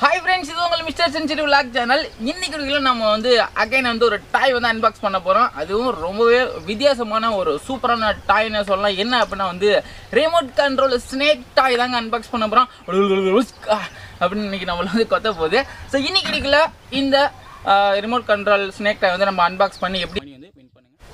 Hi friends இது உங்கள் Mister Century vlog channel இன்னைக்கு வீடியோல நம்ம வந்து அகைன் வந்து ஒரு டாய் வந்து அன்பாக்ஸ் பண்ண போகிறோம் அதுவும் ரொம்பவே வித்தியாசமான ஒரு சூப்பரான டாய்னு சொல்லலாம். என்ன அப்படின்னா வந்து ரிமோட் கண்ட்ரோல் ஸ்னேக் டாய் தாங்க அன்பாக்ஸ் பண்ண போகிறோம் அப்படின்னு இன்னைக்கு நம்மள வந்து கொத்த போகுது. ஸோ இன்னைக்கு வீடியோல இந்த ரிமோட் கண்ட்ரோல் ஸ்னேக் டாய் வந்து நம்ம அன்பாக்ஸ் பண்ணி எப்படி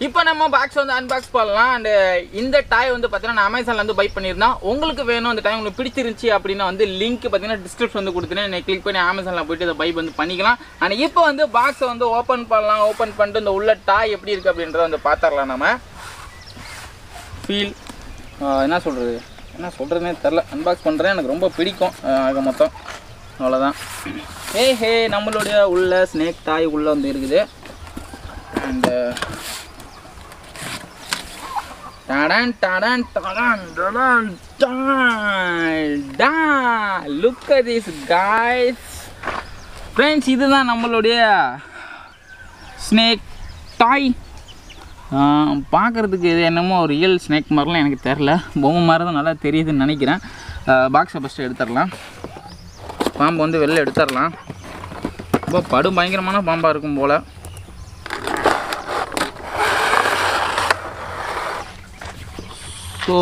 இப்போ நம்ம பாக்ஸ் வந்து அன்பாக்ஸ் பண்ணலாம். அண்ட் uh, இந்த டாய் வந்து பார்த்தீங்கன்னா நான் அமேசான்லேருந்து வந்து பை பண்ணியிருந்தேன். உங்களுக்கு வேணும் அந்த டாய் உங்களுக்கு பிடிச்சிருந்துச்சி அப்படின்னா வந்து லிங்க் பார்த்தீங்கன்னா டிஸ்கிரிப்ஷன் வந்து கொடுத்துருக்கேன் நீங்கள் கிளிக் பண்ணி அமேசானில் போயிட்டு இதை பை வந்து பண்ணிக்கலாம். அண்ட் இப்போ வந்து பாக்ஸை வந்து ஓப்பன் பண்ணலாம். ஓப்பன் பண்ணிட்டு இந்த உள்ள டாய் எப்படி இருக்குது அப்படின்றத வந்து பார்த்துடலாம் நம்ம ஃபீல் என்ன சொல்கிறது என்ன சொல்கிறதுனே தெரில அன்பாக்ஸ் பண்ணுறேன் எனக்கு ரொம்ப பிடிக்கும் ஆக மொத்தம். அவ்வளோதான் ஹே ஹே நம்மளுடைய உள்ள ஸ்னேக் டாய் உள்ளே வந்து இருக்குது. And Tadan, tadan, tadan, tadan, டா Look at this, guys. Friends இதுதான் நம்மளுடைய ஸ்னேக் டாய் பார்க்குறதுக்கு இது என்னமோ ரியல் ஸ்னேக் மாதிரிலாம் எனக்கு தெரில பொம்மை மாதிரி தான் நல்லா தெரியுதுன்னு நினைக்கிறேன். பாக்ஸை ஃபஸ்ட்டு எடுத்துடலாம். பாம்பு வந்து வெளில எடுத்துடலாம். ரொம்ப படும் பயங்கரமான பாம்பாக இருக்கும் போல். ஸோ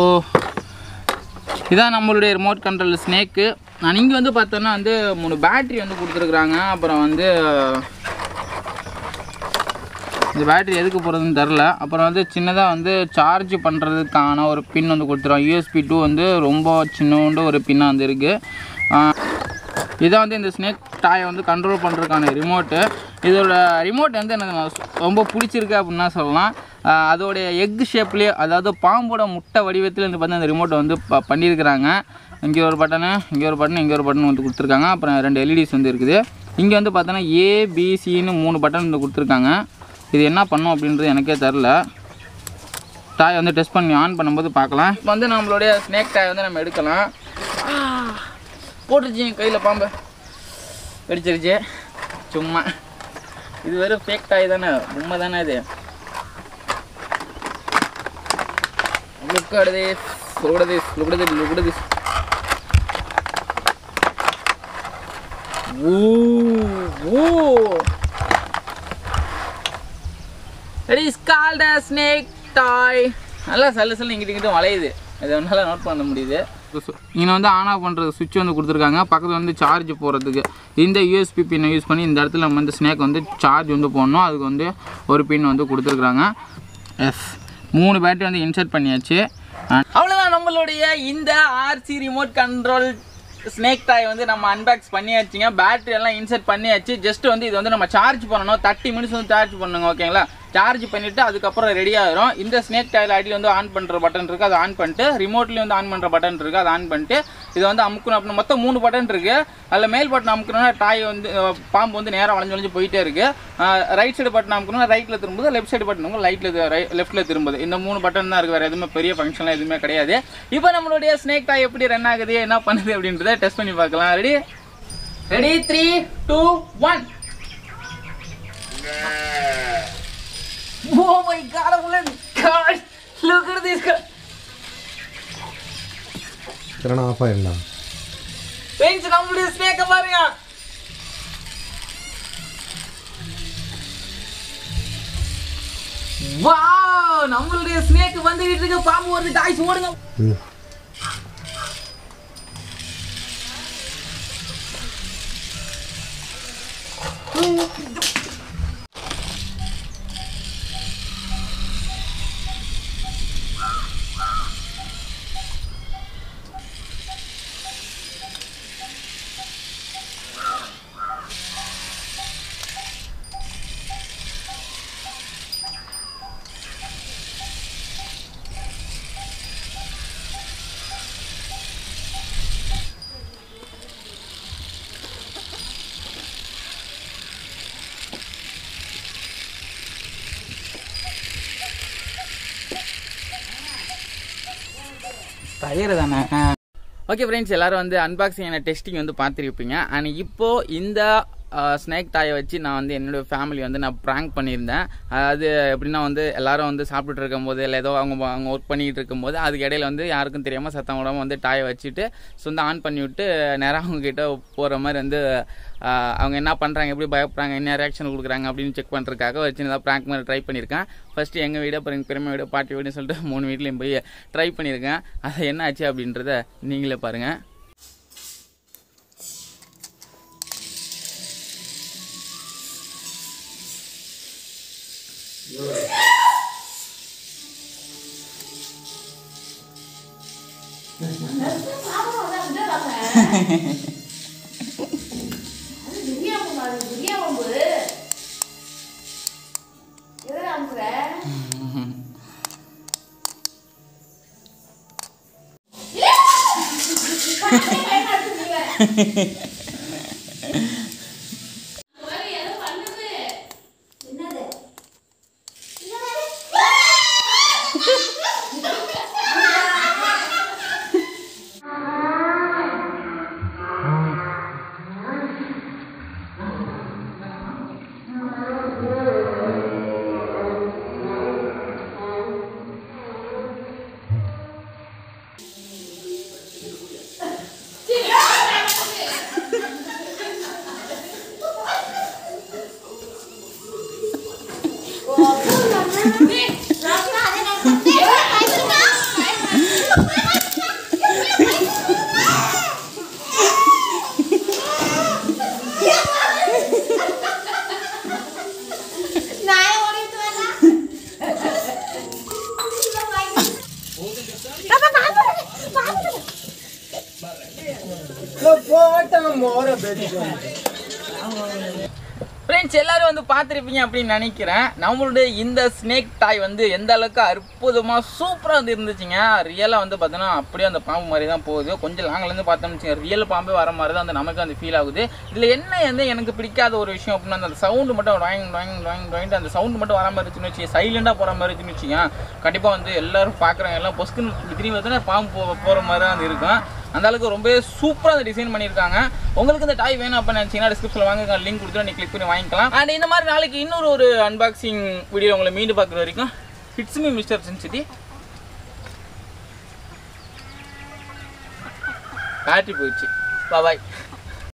இதான் நம்மளுடைய ரிமோட் கண்ட்ரோல் ஸ்னேக்கு நான் இங்கே வந்து பார்த்தோன்னா வந்து மூணு பேட்ரி வந்து கொடுத்துருக்குறாங்க. அப்புறம் வந்து இந்த பேட்ரி எதுக்கு போகிறதுன்னு தெரில அப்புறம் வந்து சின்னதாக வந்து சார்ஜ் பண்ணுறதுக்கான ஒரு பின் வந்து கொடுத்துருவோம் யூஎஸ்பி டூ வந்து ரொம்ப சின்னோண்டு ஒரு பின்னாக வந்து இருக்குது இதான் வந்து இந்த ஸ்னேக் டாயை வந்து கண்ட்ரோல் பண்ணுறதுக்கான ரிமோட்டு இதோட ரிமோட் வந்து எனக்கு ரொம்ப பிடிச்சிருக்கு அப்படின்னு தான் சொல்லலாம். அதோடைய எக் ஷேப்லேயே அதாவது பாம்போட முட்டை வடிவத்தில் வந்து பார்த்தா அந்த ரிமோட்டை வந்து ப பண்ணியிருக்கிறாங்க. இங்கே ஒரு பட்டனு இங்கே ஒரு பட்டன் இங்கே ஒரு பட்டன் வந்து கொடுத்துருக்காங்க. அப்புறம் ரெண்டு எல்இடிஸ் வந்து இருக்குது. இங்கே வந்து பார்த்தோன்னா ஏபிசின்னு மூணு பட்டன் வந்து கொடுத்துருக்காங்க. இது என்ன பண்ணும் அப்படின்றது எனக்கே தெரில டாய் வந்து டெஸ்ட் பண்ணி ஆன் பண்ணும்போது பார்க்கலாம். இப்போ வந்து நம்மளுடைய ஸ்னேக் டாய் வந்து நம்ம எடுக்கலாம். போட்டுருச்சு என் கையில் பாம்பு. வெடிச்சிருச்சு. சும்மா. இது வெறும் ஃபேக் டாய் தானே. உண்மை தானே இது? Look at this look at this look at this look at this Ooh, ooh. It is called a snake toy. நல்லா சல்லு சல்ல இங்கிட்ட இங்கிட்ட வளையுது. அது ஒன்றால் நோட் பண்ண முடியுது. இங்கே வந்து ஆன் ஆஃப் பண்ணுறது சுவிட்ச் வந்து கொடுத்துருக்காங்க. பக்கத்தில் வந்து சார்ஜ் போடுறதுக்கு இந்த யூஎஸ்பி பின்னை யூஸ் பண்ணி இந்த இடத்துல நம்ம வந்து ஸ்னேக் வந்து சார்ஜ் வந்து போடணும். அதுக்கு வந்து ஒரு பின் வந்து கொடுத்துருக்குறாங்க. எஸ் மூணு பேட்டரி வந்து இன்சர்ட் பண்ணியாச்சு. அவ்வளோதான் நம்மளுடைய இந்த RC remote control snake toy வந்து நம்ம அன்பாக்ஸ் பண்ணியாச்சுங்க. பேட்டரி எல்லாம் இன்சர்ட் பண்ணியாச்சு. ஜஸ்ட் வந்து இது வந்து நம்ம சார்ஜ் பண்ணணும். தேர்ட்டி மினிட்ஸ் வந்து சார்ஜ் பண்ணுங்க ஓகேங்களா சார்ஜ் பண்ணிவிட்டு அதுக்கப்புறம் ரெடி ஆகிரும் இந்த ஸ்னேக் டைல் அடியில் வந்து ஆன் பண்ணுற பட்டன் இருக்குது அதை ஆன் பண்ணிட்டு ரிமோட்லேயும் வந்து ஆன் பண்ணுற பட்டன் இருக்குது அதை ஆன் பண்ணிட்டு இது வந்து அமுக்கணும் அப்படின்னு மொத்தம் மூணு பட்டன் இருக்குது அதில் மேல் பட்டன் அமுக்கணும்னா டாய் வந்து பாம்பு வந்து நேராக வளைஞ்சு வளைஞ்சு போயிட்டே இருக்குது ரைட் சைடு பட்டன் அமுக்கணும்னா ரைட்டில் திரும்புது லெஃப்ட் சைடு பட்டன் லைட்டில் லெஃப்ட்டில் திரும்புது. இந்த மூணு பட்டன் தான் இருக்குது வேறு எதுவுமே பெரிய ஃபங்க்ஷன்லாம் எதுவுமே கிடையாது. இப்போ நம்மளுடைய ஸ்னேக் டாய் எப்படி ரன் ஆகுது என்ன பண்ணுது அப்படின்றத டெஸ்ட் பண்ணி பார்க்கலாம். Ready ready three two one Oh my god, Amlan! Gosh! Look at this guy! Turn off and down. Friends, come to snake பாருங்க வாவ் நம்மளுடைய ஸ்னேக் வந்துகிட்டு இருக்கு பாம்பு வருது டாய்ஸ் ஓடுங்க டயர் தானே? ஓகே ஃப்ரெண்ட்ஸ் எல்லாரும் வந்து அன்பாக்சிங் டெஸ்டிங் வந்து பார்த்துருப்பீங்க. அண்ட் இப்போ இந்த ஸ்னேக் டாயை வச்சு நான் வந்து என்னோடய ஃபேமிலி வந்து நான் ப்ராங்க் பண்ணியிருந்தேன். அதாவது எப்படின்னா வந்து எல்லாரும் வந்து சாப்பிட்டுட்டு இருக்கும்போது இல்லை ஏதோ அவங்க அவங்க ஒர்க் பண்ணிகிட்டு இருக்கும்போது அதுக்கு இடையில வந்து யாருக்கும் தெரியாமல் சத்தம் விடாமல் வந்து டாயை வச்சுட்டு சொந்த ஆன் பண்ணி விட்டு நேராக அவங்கக்கிட்ட போகிற மாதிரி வந்து அவங்க என்ன பண்ணுறாங்க எப்படி பயப்படுறாங்க என்ன ரியாக்ஷன் கொடுக்குறாங்க அப்படின்னு செக் பண்ணுறதுக்காக ஒரு சின்னதாக ப்ராங்க் மாதிரி ட்ரை பண்ணியிருக்கேன். ஃபஸ்ட்டு எங்கள் வீடு அப்புறம் எங்கள் பெருமை வீடு பாட்டி வீடுன்னு சொல்லிட்டு மூணு வீட்லேயும் போய் ட்ரை பண்ணியிருக்கேன். அது என்ன ஆச்சு அப்படின்றத நீங்களே பாருங்கள் 누구하고 말해 누구하고 뭐해 여기 안 그래 What a moral bitch. Friends எல்லாரும் வந்து பார்த்துருப்பீங்க அப்படின்னு நினைக்கிறேன். நம்மளுடைய இந்த ஸ்னேக் டாய் வந்து எந்த அளவுக்கு அற்புதமாக சூப்பராக வந்து இருந்துச்சுங்க. ரியலாக வந்து பார்த்தோன்னா அப்படியே அந்த பாம்பு மாதிரி தான் போகுது. கொஞ்சம் லாங்கிலேருந்து பார்த்தோம்னு வச்சுங்க ரியல் பாம்பே வர மாதிரி தான் அந்த நமக்கு அந்த ஃபீல் ஆகுது. இதில் என்ன வந்து எனக்கு பிடிக்காத ஒரு விஷயம் அப்படின்னா அந்த சவுண்டு மட்டும் டாயிங் டாயிங் டாயிங் ட்ராயிங் அந்த சவுண்டு மட்டும் வர மாதிரி இருந்துச்சுன்னு வச்சு சைலண்டாக போகிற மாதிரி இருந்துச்சுங்க கண்டிப்பாக வந்து எல்லாரும் பார்க்குறாங்க. எல்லாம் பொஸ்க்குன்னு திரும்பி பார்த்தோன்னா பாம்பு போகிற மாதிரி தான் வந்து இருக்கும். அந்த அளவுக்கு ரொம்ப சூப்பராக அதை டிசைன் பண்ணியிருக்காங்க. உங்களுக்கு இந்த டாய் வேணும் அப்படின்னு நினச்சிங்கன்னா டிஸ்கிரிப்ஷனில் வாங்க லிங்க் கொடுத்துட்டு நீ கிளிக் பண்ணி வாங்கிக்கலாம். அண்ட் இந்த மாதிரி நாளைக்கு இன்னொரு ஒரு அன்பாக்சிங் வீடியோ உங்களை மீண்டு பார்க்குற வரைக்கும் ஹிட்ஸ் மீ மிஸ்டர் சென்சிட்டி பேட்டரி போயிடுச்சு. பாய்